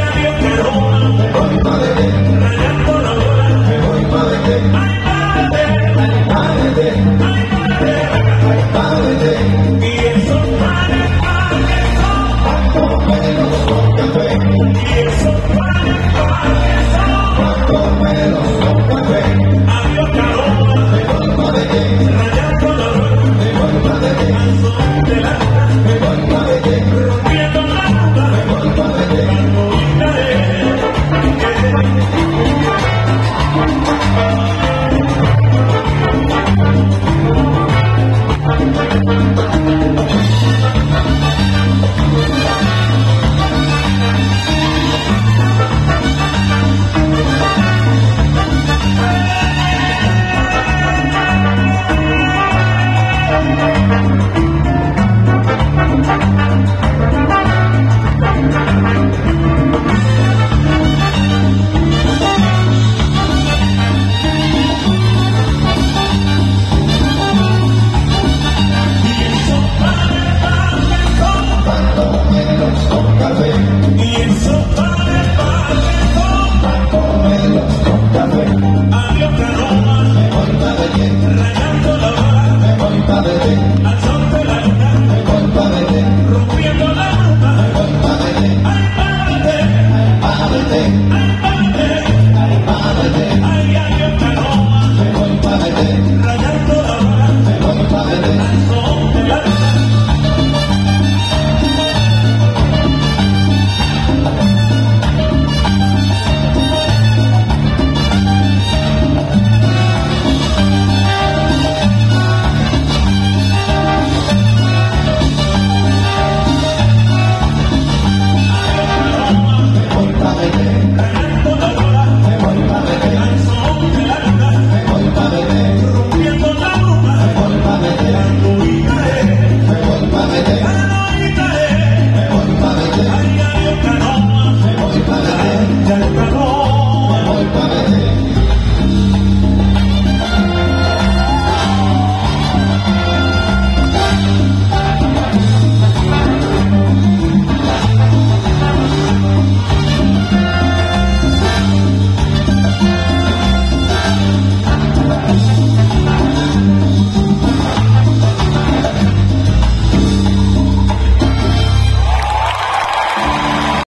diario que Ay, ay, ay,